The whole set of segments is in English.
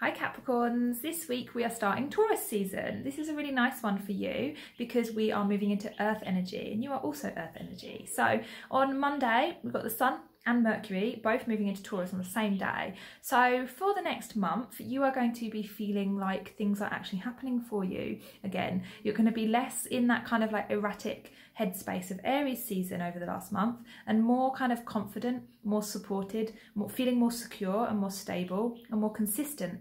Hi Capricorns, this week we are starting Taurus season. This is a really nice one for you because we are moving into earth energy and you are also earth energy. So on Monday, we've got the sun and Mercury both moving into Taurus on the same day. So for the next month, you are going to be feeling like things are actually happening for you again. You're going to be less in that kind of like erratic headspace of Aries season over the last month and more kind of confident, more supported, more feeling more secure and more stable and more consistent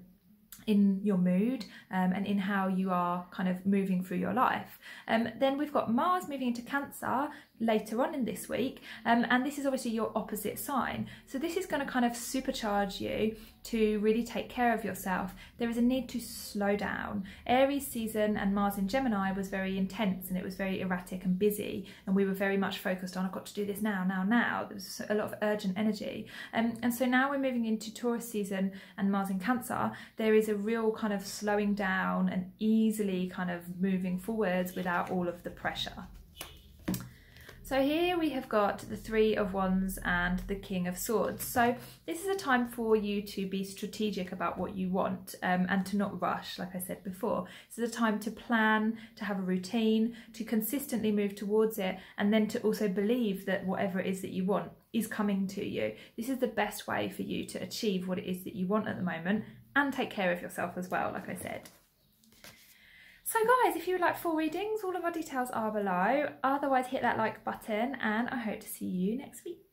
in your mood um, and in how you are kind of moving through your life. Um, then we've got Mars moving into Cancer later on in this week, um, and this is obviously your opposite sign. So this is going to kind of supercharge you to really take care of yourself. There is a need to slow down. Aries season and Mars in Gemini was very intense and it was very erratic and busy, and we were very much focused on I've got to do this now, now, now. There was a lot of urgent energy, um, and so now we're moving into Taurus season and Mars in Cancer. There is real kind of slowing down and easily kind of moving forwards without all of the pressure. So here we have got the Three of Wands and the King of Swords. So this is a time for you to be strategic about what you want um, and to not rush, like I said before. This is a time to plan, to have a routine, to consistently move towards it, and then to also believe that whatever it is that you want is coming to you. This is the best way for you to achieve what it is that you want at the moment and take care of yourself as well, like I said. So guys, if you would like full readings, all of our details are below. Otherwise, hit that like button and I hope to see you next week.